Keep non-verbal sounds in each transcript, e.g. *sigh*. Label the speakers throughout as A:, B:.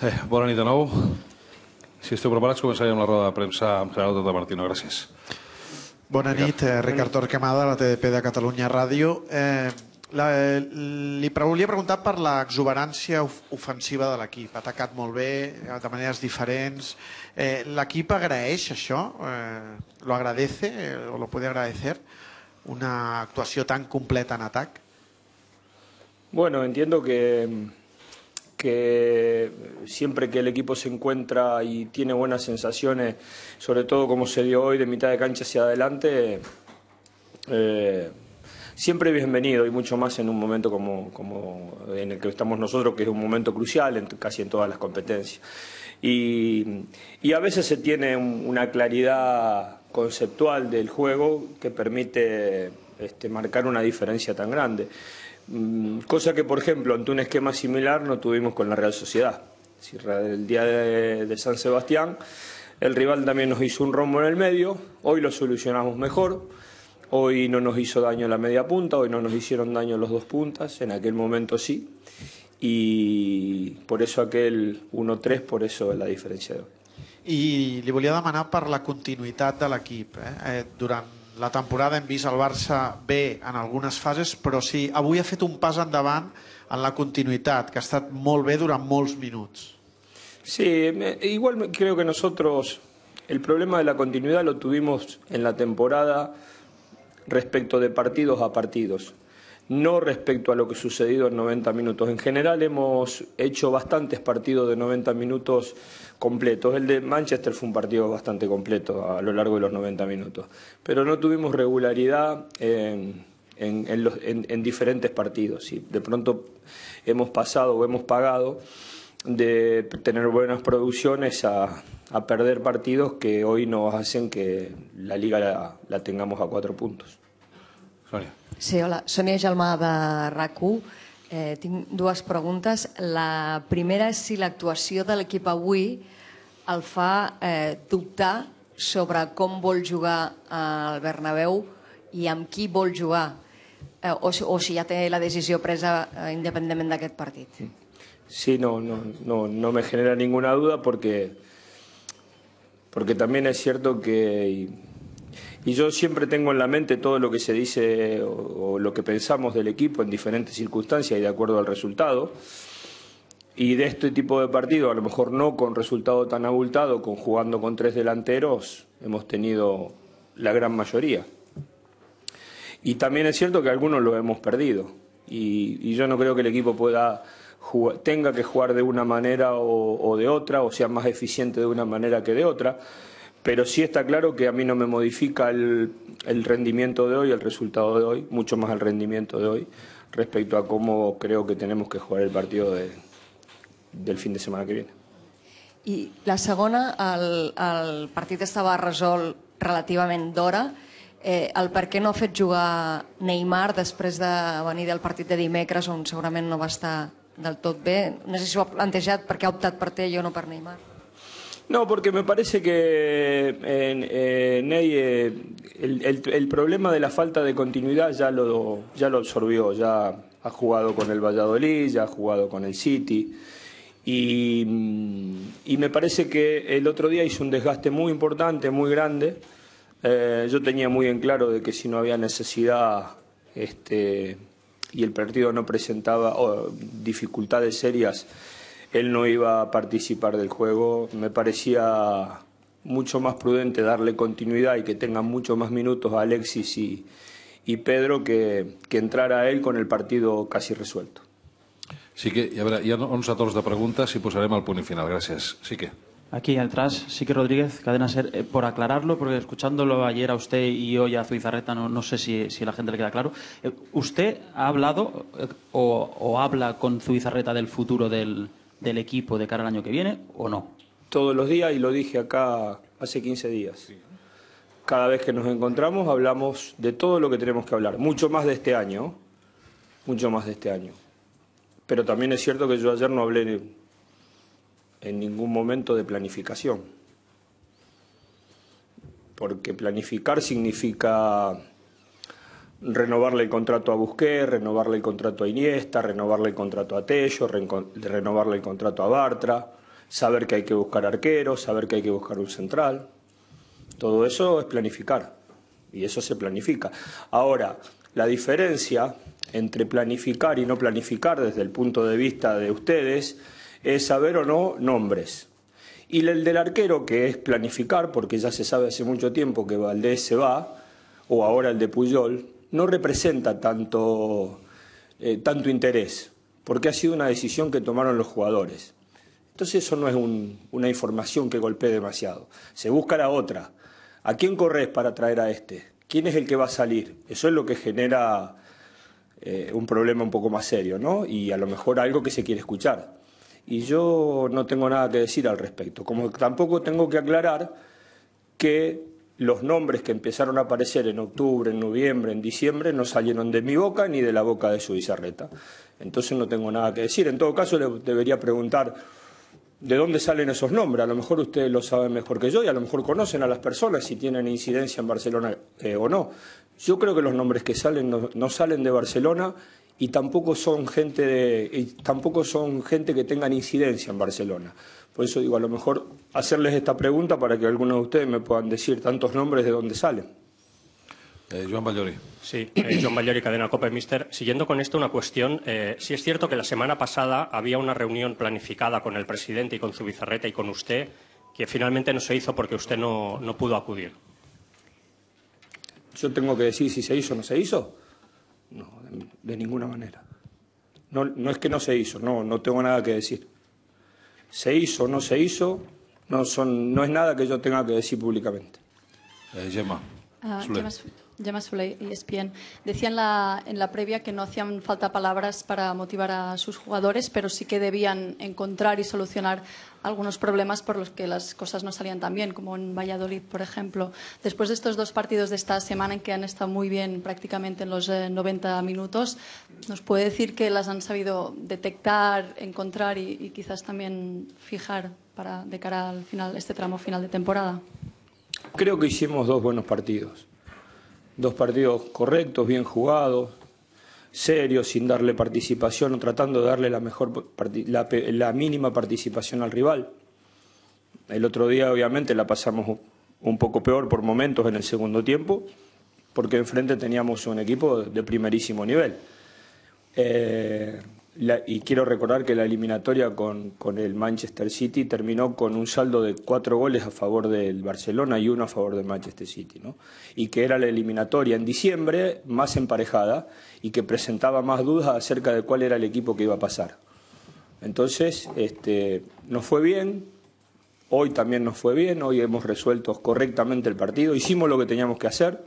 A: Eh, bona nit de nou. Si esteu preparats, començarem la roda de premsa amb Gerardo de Martino. Gràcies.
B: Bona nit, eh, Ricard Torquemada, de la TDP de Catalunya Ràdio. Eh, la, li pre- volia preguntar per l'exuberància of- ofensiva de l'equip. Ha atacat molt bé, eh, de maneres diferents. Eh, l'equip agraeix això? Eh, lo agradece eh, o lo puede agradecer? Una actuació tan completa en atac?
C: Bueno, entiendo que, que siempre que el equipo se encuentra y tiene buenas sensaciones, sobre todo como se dio hoy de mitad de cancha hacia adelante, eh, siempre bienvenido y mucho más en un momento como, como en el que estamos nosotros, que es un momento crucial en, casi en todas las competencias. Y, y a veces se tiene un- una claridad conceptual del juego que permite este, marcar una diferencia tan grande. Mm, Cosa que, por ejemplo, ante un esquema similar no tuvimos con la Real Sociedad. El día de, de San Sebastián, el rival también nos hizo un rombo en el medio, hoy lo solucionamos mejor, hoy no nos hizo daño la media punta, hoy no nos hicieron daño los dos puntas, en aquel momento sí, y por eso aquel 1-3, por eso la diferencia de hoy.
B: I li volia demanar per la continuïtat de l'equip. Eh? Eh, durant la temporada hem vist el Barça bé en algunes fases, però sí, avui ha fet un pas endavant en la continuïtat, que ha estat molt bé durant molts minuts.
C: Sí, igual creo que nosotros el problema de la continuidad lo tuvimos en la temporada respecto de partidos a partidos, no respecto a lo que sucedido en 90 minutos. En general hemos hecho bastantes partidos de 90 minutos completos. El de Manchester fue un partido bastante completo a lo largo de los 90 minutos, pero no tuvimos regularidad en, diferentes partidos. Y de pronto hemos pasado o hemos pagado de tener buenas producciones a, perder partidos que hoy nos hacen que la liga la, tengamos a cuatro puntos.
D: Sí, hola, Sònia Gelmà de RAC1. Eh, tinc dues preguntes. La primera és si l'actuació de l'equip avui el fa eh, dubtar sobre com vol jugar al Bernabéu i amb qui vol jugar, eh, o, si- o si ja té la decisió presa eh, independentment d'aquest partit.
C: Sí, no, no, no, no me genera ninguna duda porque, porque también es cierto que, y, yo siempre tengo en la mente todo lo que se dice o, lo que pensamos del equipo en diferentes circunstancias y de acuerdo al resultado. Y de este tipo de partidos, a lo mejor no con resultado tan abultado, con jugando con tres delanteros, hemos tenido la gran mayoría. Y también es cierto que algunos lo hemos perdido. Y, yo no creo que el equipo pueda jugar- tenga que jugar de una manera o de otra, o sea más eficiente de una manera que de otra. Pero sí está claro que a mí no me modifica el, el rendimiento de hoy, el resultado de hoy, mucho más el rendimiento de hoy, respecto a cómo creo que tenemos que jugar el partido de- del fin de semana que viene.
D: I la segona, el, el partit estava resolt relativament d'hora. Eh, el per què no ha fet jugar Neymar després de venir del partit de dimecres on segurament no va estar del tot bé? No sé si ho ha plantejat perquè ha optat per Tello, no per Neymar.
C: No, porque me parece que eh, Ney, eh, el, el- el problema de la falta de continuidad ya lo, ya lo absorbió, ya ha jugado con el Valladolid, ya ha jugado con el City. Y, mm, y me parece que el otro día hizo un desgaste muy importante, muy grande. Eh, yo tenía muy en claro de que si no había necesidad este, y el partido no presentaba oh, dificultades serias, él no iba a participar del juego. Me parecía mucho más prudente darle continuidad y que tengan mucho más minutos a Alexis y, y Pedro que, que entrar a él con el partido casi resuelto.
A: Sí que, a veure, hi ha 11 torns de preguntes i posarem el punt i final. Gràcies. Sí que.
E: Aquí atrás, sí que Rodríguez, cadena ser, eh, por aclararlo, porque escuchándolo ayer a usted y hoy a Zubizarreta, no, no sé si, si a la gente le queda claro. Eh, ¿Usted ha hablado eh, o, o habla con Zubizarreta del futuro del, del equipo de cara al año que viene o no?
C: Todos los días, y lo dije acá hace 15 días. Cada vez que nos encontramos hablamos de todo lo que tenemos que hablar, mucho más de este año, mucho más de este año. Pero también es cierto que yo ayer no hablé en ningún momento de planificación. Porque planificar significa renovarle el contrato a Busquets, renovarle el contrato a Iniesta, renovarle el contrato a Tello, renovarle el contrato a Bartra. saber que hay que buscar arqueros, saber que hay que buscar un central. Todo eso es planificar y eso se planifica. Ahora, la diferencia entre planificar y no planificar desde el punto de vista de ustedes es saber o no nombres. Y el del arquero, que es planificar, porque ya se sabe hace mucho tiempo que Valdés se va, o ahora el de Puyol, no representa tanto, eh, tanto interés, porque ha sido una decisión que tomaron los jugadores. Entonces eso no es una información que golpee demasiado. Se busca la otra. ¿A quién corres para traer a este? ¿Quién es el que va a salir? Eso es lo que genera eh, un problema un poco más serio, ¿no? Y a lo mejor algo que se quiere escuchar. Y yo no tengo nada que decir al respecto. Como tampoco tengo que aclarar que los nombres que empezaron a aparecer en octubre, en noviembre, en diciembre, no salieron de mi boca ni de la boca de su bizarreta. Entonces no tengo nada que decir. En todo caso, le debería preguntar de dónde salen esos nombres. A lo mejor ustedes lo saben mejor que yo y a lo mejor conocen a las personas si tienen incidencia en Barcelona eh, o no. Yo creo que los nombres que salen no, salen de Barcelona y tampoco son gente de, tampoco son gente que tengan incidencia en Barcelona. Por eso digo, a lo mejor hacerles esta pregunta para que algunos de ustedes me puedan decir tantos nombres de dónde salen.
A: Eh, Joan Ballori.
F: Sí, eh, Joan Ballori, cadena Copa Mister. Siguiendo con esto, una cuestión. Eh, si es cierto que la semana pasada había una reunión planificada con el presidente y con su bizarreta y con usted, que finalmente no se hizo porque usted no, no pudo acudir.
C: ¿Yo tengo que decir si se hizo o no se hizo? No, de, ninguna manera. No, no, es que no se hizo, no, no tengo nada que decir. Se hizo o no se hizo, no, son, no es nada que yo tenga que decir públicamente.
A: Eh, Gemma.
G: Uh, Soleil, ESPN. Decía en la, en la previa que no hacían falta palabras para motivar a sus jugadores, pero sí que debían encontrar y solucionar algunos problemas por los que las cosas no salían tan bien, como en Valladolid, por ejemplo. Después de estos dos partidos de esta semana en que han estado muy bien prácticamente en los 90 eh, minutos, ¿nos puede decir que las han sabido detectar, encontrar y, y quizás también fijar para de cara al final, este tramo final de temporada?
C: Creo que hicimos dos buenos partidos. Dos partidos correctos, bien jugados, serios, sin darle participación tratando de darle la, mejor, la, la mínima participación al rival. El otro día, obviamente, la pasamos un poco peor por momentos en el segundo tiempo, porque enfrente teníamos un equipo de primerísimo nivel. Eh, y quiero recordar que la eliminatoria con, el Manchester City terminó con un saldo de cuatro goles a favor del Barcelona y uno a favor del Manchester City, ¿no? Y que era la eliminatoria en diciembre más emparejada y que presentaba más dudas acerca de cuál era el equipo que iba a pasar. Entonces, este, nos fue bien, hoy también nos fue bien, hoy hemos resuelto correctamente el partido, hicimos lo que teníamos que hacer,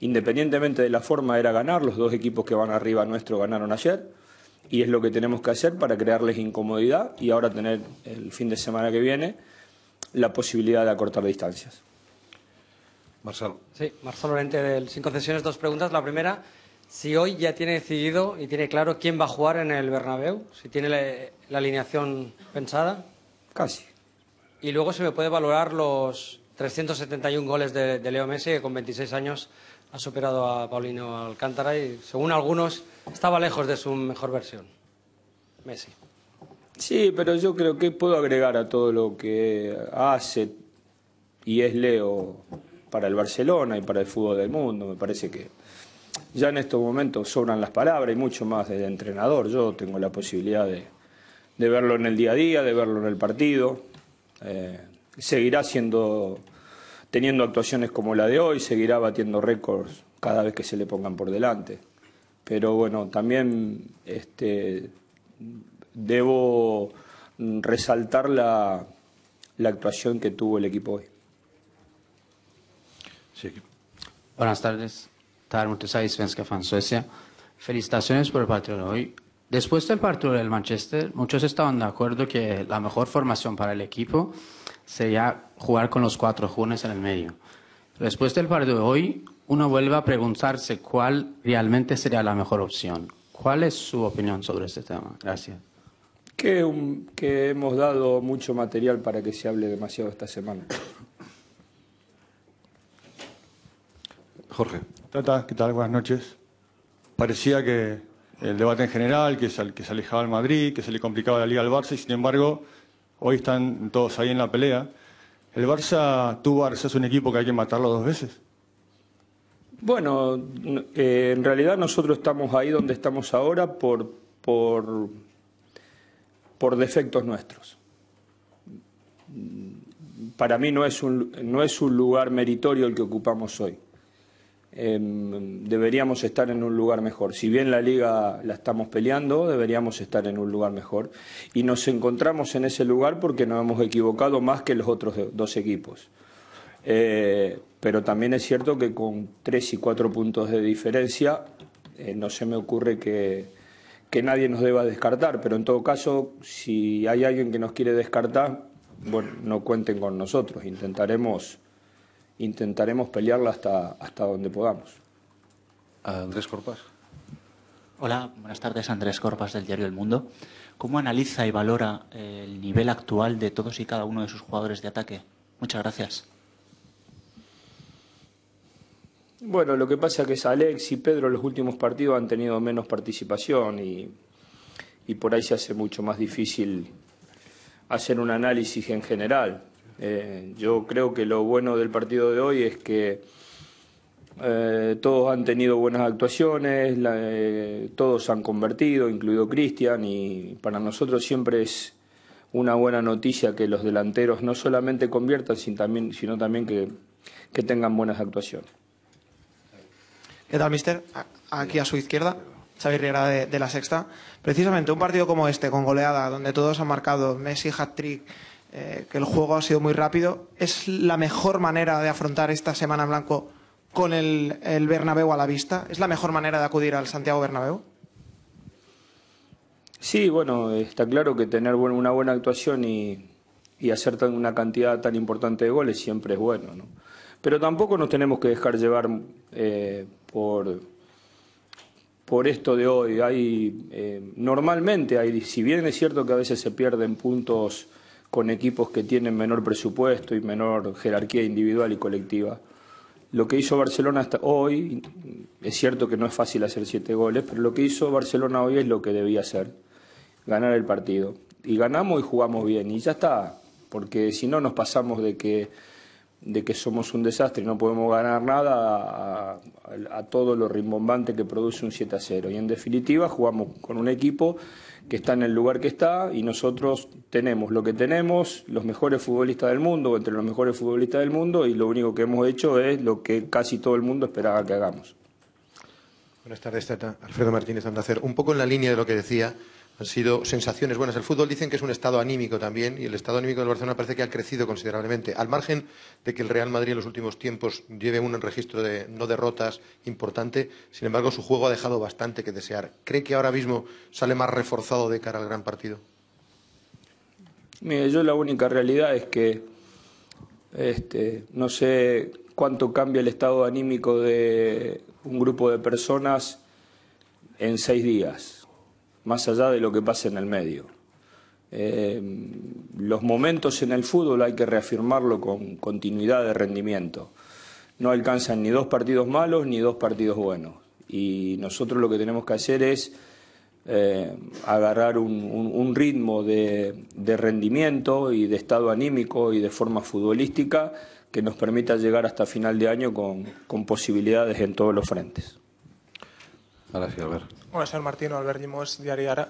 C: independientemente de la forma era ganar, los dos equipos que van arriba nuestro ganaron ayer y es lo que tenemos que hacer para crearles incomodidad y ahora tener el fin de semana que viene la posibilidad de acortar distancias.
A: Marcelo.
H: Sí, Marcelo Lorente del Sin Concesiones, dos preguntas. La primera, si hoy ya tiene decidido y tiene claro quién va a jugar en el Bernabéu, si tiene la, alineación pensada.
C: Casi.
H: Y luego se me puede valorar los 371 goles de, de Leo Messi, que con 26 años ha superado a Paulino Alcántara y, según algunos, estaba lejos de su mejor versión. Messi.
C: Sí, pero yo creo que puedo agregar a todo lo que hace y es Leo para el Barcelona y para el fútbol del mundo. Me parece que ya en estos momentos sobran las palabras y mucho más de entrenador. Yo tengo la posibilidad de, verlo en el día a día, de verlo en el partido. Eh, seguirá siendo teniendo actuaciones como la de hoy, seguirá batiendo récords cada vez que se le pongan por delante. Pero bueno, también este, debo resaltar la, la actuación que tuvo el equipo hoy.
A: Sí.
I: Buenas tardes. Tar Svenska Fan Suecia. Felicitaciones por el partido de hoy. Después del partido del Manchester, muchos estaban de acuerdo que la mejor formación para el equipo sería jugar con los cuatro junes en el medio. Después del partido de hoy, uno vuelve a preguntarse cuál realmente sería la mejor opción. ¿Cuál es su opinión sobre este tema? Gracias.
C: Que, que hemos dado mucho material para que se hable demasiado esta semana.
A: Jorge.
J: Tata, ¿qué tal? Buenas noches. Parecía que el debate en general, que se, alejaba el Madrid, que se le complicaba la Liga al Barça, y sin embargo, Hoy están todos ahí en la pelea. ¿El Barça, tú Barça, es un equipo que hay que matarlo dos veces?
C: Bueno, eh, en realidad nosotros estamos ahí donde estamos ahora por, por, por defectos nuestros. Para mí no es un, no es un lugar meritorio el que ocupamos hoy. Deberíamos estar en un lugar mejor. Si bien la liga la estamos peleando, deberíamos estar en un lugar mejor. Y nos encontramos en ese lugar porque nos hemos equivocado más que los otros dos equipos. Eh, pero también es cierto que con tres y cuatro puntos de diferencia eh, no se me ocurre que, que nadie nos deba descartar, pero en todo caso, si hay alguien que nos quiere descartar, bueno, no cuenten con nosotros, intentaremos, intentaremos pelearla hasta, hasta donde podamos.
A: Andrés Corpas.
K: Hola, buenas tardes. Andrés Corpas del diario El Mundo. ¿Cómo analiza y valora eh, el nivel actual de todos y cada uno de sus jugadores de ataque? Muchas gracias.
C: Bueno, lo que pasa es que Alex y Pedro en los últimos partidos han tenido menos participación y, y por ahí se hace mucho más difícil hacer un análisis en general. Eh, yo creo que lo bueno del partido de hoy es que eh, todos han tenido buenas actuaciones, la- eh, todos han convertido, incluido Cristian, y para nosotros siempre es una buena noticia que los delanteros no solamente conviertan, sin también- sino también que, que tengan buenas actuaciones.
L: ¿Qué tal, mister? Aquí a su izquierda, Xavi Riera de, de La Sexta. Precisamente un partido como este, con goleada, donde todos han marcado Messi, hat-trick, eh, que el juego ha sido muy rápido, ¿es la mejor manera de afrontar esta semana en blanco con el, el Bernabéu a la vista? ¿Es la mejor manera de acudir al Santiago Bernabéu?
C: Sí, bueno, está claro que tener una buena actuación y, hacer una cantidad tan importante de goles siempre es bueno, ¿no? Pero tampoco nos tenemos que dejar llevar eh, por, por esto de hoy. Hay, eh, normalmente, hay, si bien es cierto que a veces se pierden puntos con equipos que tienen menor presupuesto y menor jerarquía individual y colectiva, lo que hizo Barcelona hasta hoy, es cierto que no es fácil hacer siete goles, pero lo que hizo Barcelona hoy es lo que debía hacer, ganar el partido. Y ganamos y jugamos bien, y ya está, porque si no nos pasamos de que, de que somos un desastre y no podemos ganar nada a, a- a todo lo rimbombante que produce un 7 a 0. Y en definitiva jugamos con un equipo que está en el lugar que está y nosotros tenemos lo que tenemos, los mejores futbolistas del mundo, entre los mejores futbolistas del mundo, y lo único que hemos hecho es lo que casi todo el mundo esperaba que hagamos.
M: Buenas tardes, Tata. Alfredo Martínez Andacer. Un poco en la línea de lo que decía, han sido sensaciones buenas. El fútbol dicen que es un estado anímico también y el estado anímico del Barcelona parece que ha crecido considerablemente. Al margen de que el Real Madrid en los últimos tiempos lleve un registro de no derrotas importante, sin embargo su juego ha dejado bastante que desear. ¿Cree que ahora mismo sale más reforzado de cara al gran partido?
C: Mire, yo la única realidad es que este, no sé cuánto cambia el estado anímico de un grupo de personas en seis días, más allá de lo que pasa en el medio. Eh, los momentos en el fútbol hay que reafirmarlo con continuidad de rendimiento. No alcanzan ni dos partidos malos ni dos partidos buenos. Y nosotros lo que tenemos que hacer es eh, agarrar un, ritmo de, de rendimiento y de estado anímico y de forma futbolística que nos permita llegar hasta final de año con, con posibilidades en todos los frentes.
A: Ahora sí, Albert.
N: Hola, señor Martino, Albert Llimós, Diari Ara.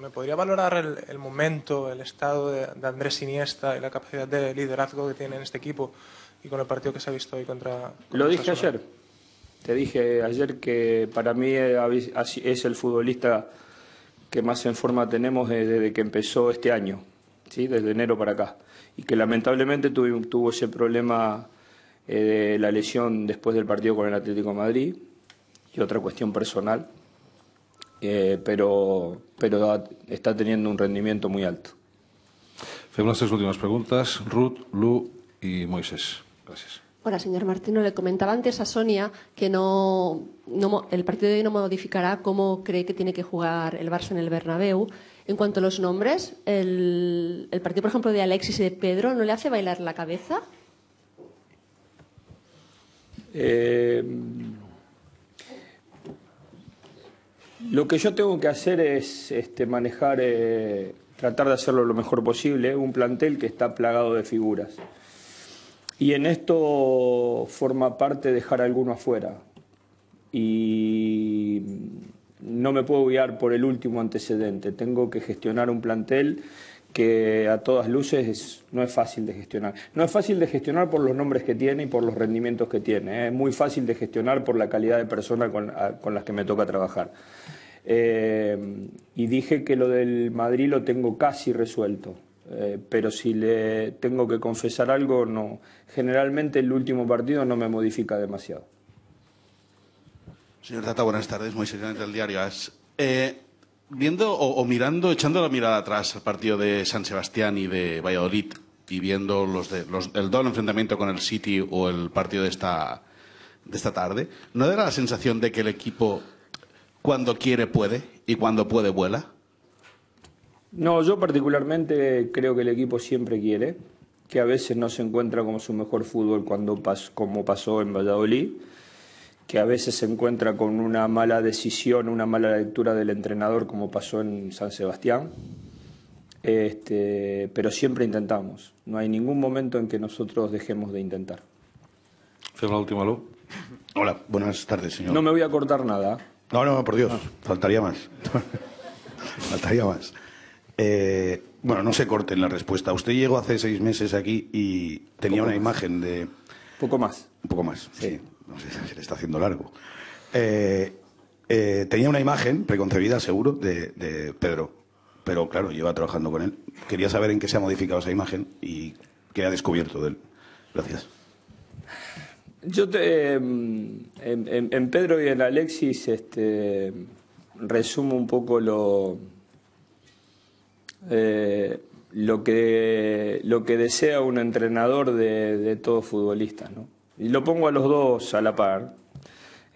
N: ¿Me podría valorar el, el momento, el estado de, de Andrés Iniesta y la capacidad de liderazgo que tiene en este equipo y con el partido que se ha visto hoy contra...
C: Lo dije ayer. Te dije ayer que para mí es el futbolista que más en forma tenemos desde que empezó este año, ¿sí? desde enero para acá. Y que lamentablemente tuvo, tuvo ese problema eh, de la lesión después del partido con el Atlético de Madrid y otra cuestión personal, eh, pero, pero está teniendo un rendimiento muy alto.
A: Fem les tres últimes preguntes. Ruth, Lu i Moisés. Gràcies.
O: Hola, señor Martino. Le comentaba antes a Sonia que no, el partido de hoy no modificará cómo cree que tiene que jugar el Barça en el Bernabéu. En cuanto a los nombres, el, el partido, por ejemplo, de Alexis y de Pedro, ¿no le hace bailar la cabeza?
C: Eh, lo que yo tengo que hacer es este, manejar eh, tratar de hacerlo lo mejor posible, un plantel que está plagado de figuras. Y en esto forma parte dejar a alguno afuera. Y no me puedo guiar por el último antecedente. Tengo que gestionar un plantel que a todas luces no es fácil de gestionar. No es fácil de gestionar por los nombres que tiene y por los rendimientos que tiene. ¿eh? Es muy fácil de gestionar por la calidad de persona con, con las que me toca trabajar. Eh, y dije que lo del Madrid lo tengo casi resuelto. Eh, pero si le tengo que confesar algo, no. Generalmente el último partido no me modifica demasiado.
P: Señor Tata, buenas tardes. Moisés del Diario AS. Eh, viendo o, mirando, echando la mirada atrás al partido de San Sebastián y de Valladolid y viendo el doble enfrentamiento con el City o el partido de esta, de esta tarde, ¿no da la sensación de que el equipo cuando quiere puede y cuando puede vuela?
C: No, yo particularmente creo que el equipo siempre quiere, que a veces no se encuentra como su mejor fútbol cuando como pasó en Valladolid, que a veces se encuentra con una mala decisión, una mala lectura del entrenador como pasó en San Sebastián. Este, pero siempre intentamos. No hay ningún momento en que nosotros dejemos de intentar.
A: la última, Lu.
P: Hola, buenas tardes, señor.
C: No me voy a cortar nada.
P: No, no, por Dios, faltaría más. *laughs* faltaría más. Eh, bueno, no se corte en la respuesta. Usted llegó hace seis meses aquí y tenía una
C: más.
P: imagen de...
C: Poco más.
P: Un poco más, sí. No sé, se le está haciendo largo. Eh, eh, tenía una imagen preconcebida, seguro, de, Pedro. Pero claro, lleva trabajando con él. Quería saber en qué se ha modificado esa imagen y qué ha descubierto de él. Gracias.
C: Yo te, eh, en, Pedro y en Alexis este, resumo un poco lo, eh, lo, que, lo que desea un entrenador de, de todo futbolista. ¿no? Y lo pongo a los dos a la par.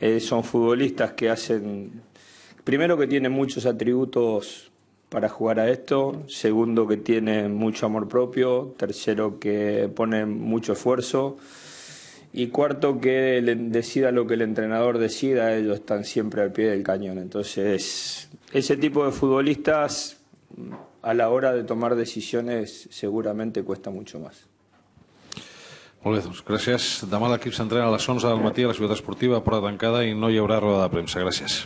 C: Eh, son futbolistas que hacen, primero que tienen muchos atributos para jugar a esto, segundo que tienen mucho amor propio, tercero que ponen mucho esfuerzo. Y cuarto, que decida lo que el entrenador decida, ellos están siempre al pie del cañón. Entonces, ese tipo de futbolistas, a la hora de tomar decisiones, seguramente cuesta mucho más.
A: Molt bé, doncs gràcies. Demà l'equip s'entrena a les 11 del matí a la ciutat esportiva, porta tancada i no hi haurà roda de premsa. Gràcies.